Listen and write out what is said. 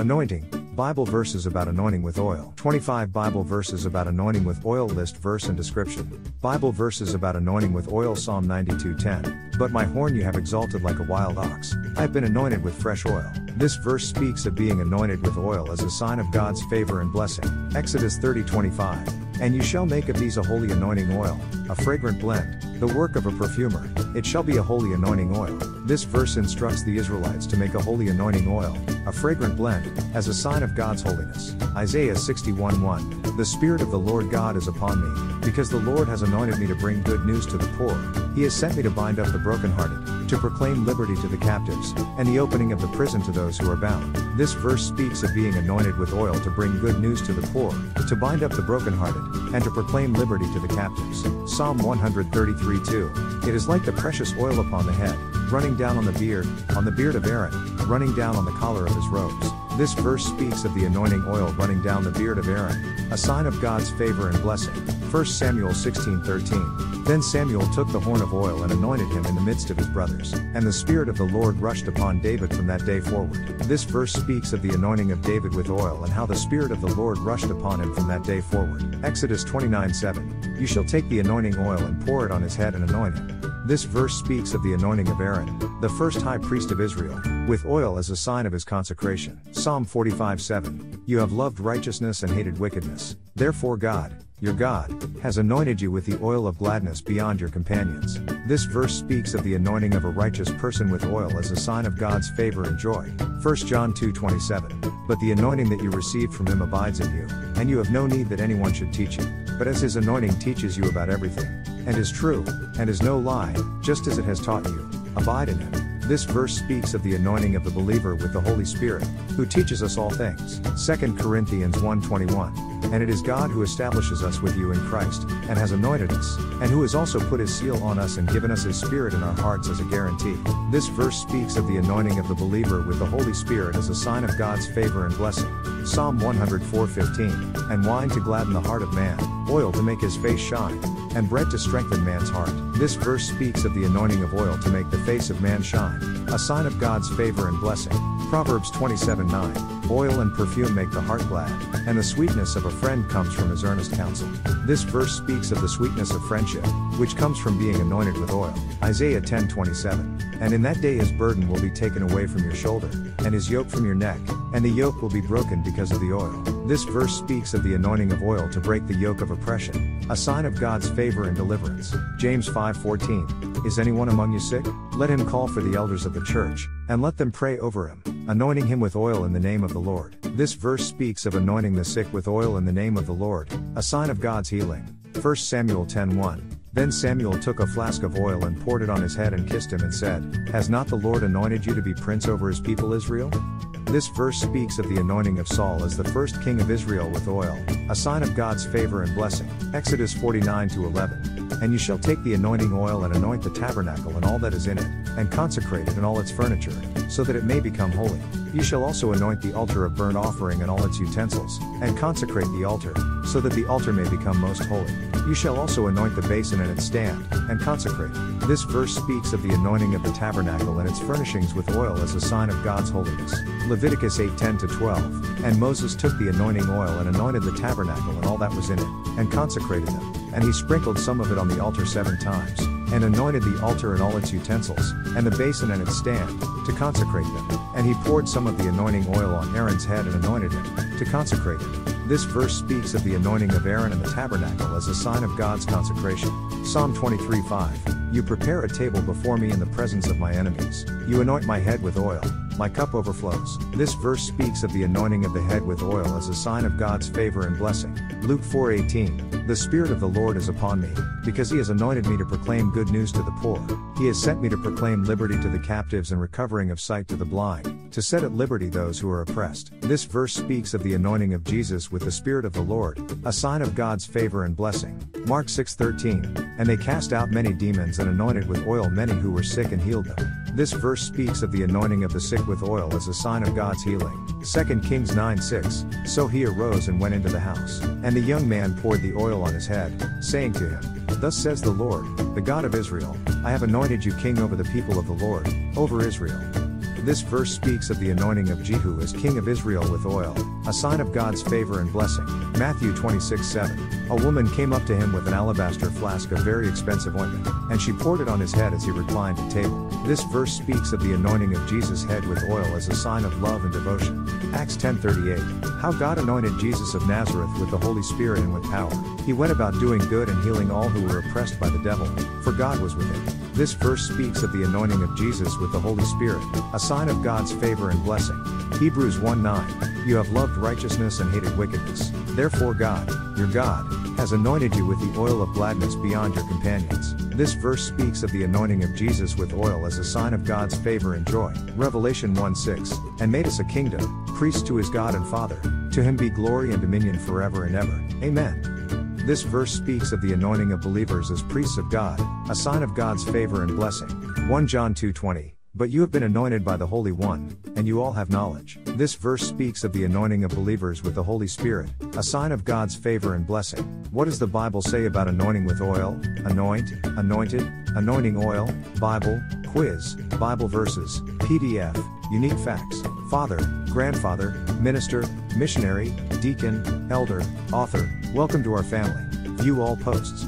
Anointing. Bible verses about anointing with oil. 25 Bible verses about anointing with oil list verse and description. Bible verses about anointing with oil Psalm 92:10. But my horn you have exalted like a wild ox. I have been anointed with fresh oil. This verse speaks of being anointed with oil as a sign of God's favor and blessing. Exodus 30:25. And you shall make of these a holy anointing oil, a fragrant blend, the work of a perfumer. It shall be a holy anointing oil. This verse instructs the Israelites to make a holy anointing oil, a fragrant blend, as a sign of God's holiness. Isaiah 61:1. The Spirit of the Lord God is upon me, because the Lord has anointed me to bring good news to the poor. He has sent me to bind up the brokenhearted, to proclaim liberty to the captives, and the opening of the prison to those who are bound. This verse speaks of being anointed with oil to bring good news to the poor, to bind up the brokenhearted, and to proclaim liberty to the captives. Psalm 133:2. It is like the precious oil upon the head, running down on the beard, on the beard of Aaron, running down on the collar of his robes. This verse speaks of the anointing oil running down the beard of Aaron, a sign of God's favor and blessing. 1 Samuel 16:13. Then Samuel took the horn of oil and anointed him in the midst of his brothers, and the spirit of the Lord rushed upon David from that day forward. This verse speaks of the anointing of David with oil and how the spirit of the Lord rushed upon him from that day forward. Exodus 29:7. You shall take the anointing oil and pour it on his head and anoint him. This verse speaks of the anointing of Aaron, the first high priest of Israel, with oil as a sign of his consecration. Psalm 45 7. You have loved righteousness and hated wickedness. Therefore, God, your God, has anointed you with the oil of gladness beyond your companions. This verse speaks of the anointing of a righteous person with oil as a sign of God's favor and joy. 1 John 2:27. But the anointing that you received from him abides in you, and you have no need that anyone should teach you, but as his anointing teaches you about everything, and is true, and is no lie, just as it has taught you, abide in him. This verse speaks of the anointing of the believer with the Holy Spirit, who teaches us all things. 2 Corinthians 1:21. And it is God who establishes us with you in Christ, and has anointed us, and who has also put his seal on us and given us his spirit in our hearts as a guarantee. This verse speaks of the anointing of the believer with the Holy Spirit as a sign of God's favor and blessing. Psalm 104:15. And wine to gladden the heart of man, oil to make his face shine, and bread to strengthen man's heart. This verse speaks of the anointing of oil to make the face of man shine, a sign of God's favor and blessing. Proverbs 27:9. Oil and perfume make the heart glad, and the sweetness of a friend comes from his earnest counsel. This verse speaks of the sweetness of friendship, which comes from being anointed with oil. Isaiah 10:27. And in that day his burden will be taken away from your shoulder, and his yoke from your neck, and the yoke will be broken because of the oil. This verse speaks of the anointing of oil to break the yoke of oppression, a sign of God's favor and deliverance. James 5:14. Is anyone among you sick? Let him call for the elders of the church, and let them pray over him, anointing him with oil in the name of the Lord. This verse speaks of anointing the sick with oil in the name of the Lord, a sign of God's healing. 1 Samuel 10:1. Then Samuel took a flask of oil and poured it on his head and kissed him and said, Has not the Lord anointed you to be prince over his people Israel? This verse speaks of the anointing of Saul as the first king of Israel with oil, a sign of God's favor and blessing. Exodus 49 11. And you shall take the anointing oil and anoint the tabernacle and all that is in it, and consecrate it and all its furniture, so that it may become holy. You shall also anoint the altar of burnt offering and all its utensils, and consecrate the altar, so that the altar may become most holy. You shall also anoint the basin and its stand, and consecrate it. This verse speaks of the anointing of the tabernacle and its furnishings with oil as a sign of God's holiness. Leviticus 8 10 12. And Moses took the anointing oil and anointed the tabernacle and all that was in it, and consecrated them. And he sprinkled some of it on the altar seven times, and anointed the altar and all its utensils, and the basin and its stand, to consecrate them. And he poured some of the anointing oil on Aaron's head and anointed him, to consecrate him. This verse speaks of the anointing of Aaron and the tabernacle as a sign of God's consecration. Psalm 23 5. You prepare a table before me in the presence of my enemies. You anoint my head with oil, my cup overflows. This verse speaks of the anointing of the head with oil as a sign of God's favor and blessing. Luke 4:18. The spirit of the Lord is upon me, because he has anointed me to proclaim good news to the poor. He has sent me to proclaim liberty to the captives and recovering of sight to the blind, to set at liberty those who are oppressed. This verse speaks of the anointing of Jesus with the spirit of the Lord, a sign of God's favor and blessing. Mark 6:13. And they cast out many demons and anointed with oil many who were sick and healed them. This verse speaks of the anointing of the sick with oil as a sign of God's healing. 2 Kings 9 6. So he arose and went into the house. And the young man poured the oil on his head, saying to him, Thus says the Lord, the God of Israel, I have anointed you king over the people of the Lord, over Israel. This verse speaks of the anointing of Jehu as king of Israel with oil, a sign of God's favor and blessing. Matthew 26 7. A woman came up to him with an alabaster flask of very expensive ointment, and she poured it on his head as he reclined at table. This verse speaks of the anointing of Jesus' head with oil as a sign of love and devotion. Acts 10:38. How God anointed Jesus of Nazareth with the Holy Spirit and with power. He went about doing good and healing all who were oppressed by the devil, for God was with him. This verse speaks of the anointing of Jesus with the Holy Spirit, a sign of God's favor and blessing. Hebrews 1 9. You have loved righteousness and hated wickedness. Therefore, God, your God, has anointed you with the oil of gladness beyond your companions. This verse speaks of the anointing of Jesus with oil as a sign of God's favor and joy. Revelation 1 6. And made us a kingdom, priests to his God and Father. To him be glory and dominion forever and ever. Amen. This verse speaks of the anointing of believers as priests of God, a sign of God's favor and blessing. 1 John 2:20. But you have been anointed by the Holy One, and you all have knowledge. This verse speaks of the anointing of believers with the Holy Spirit, a sign of God's favor and blessing. What does the Bible say about anointing with oil? Anoint, anointed, anointing oil, Bible, quiz, Bible verses, PDF, unique facts, father, grandfather, minister, missionary, deacon, elder, author, welcome to our family. View all posts.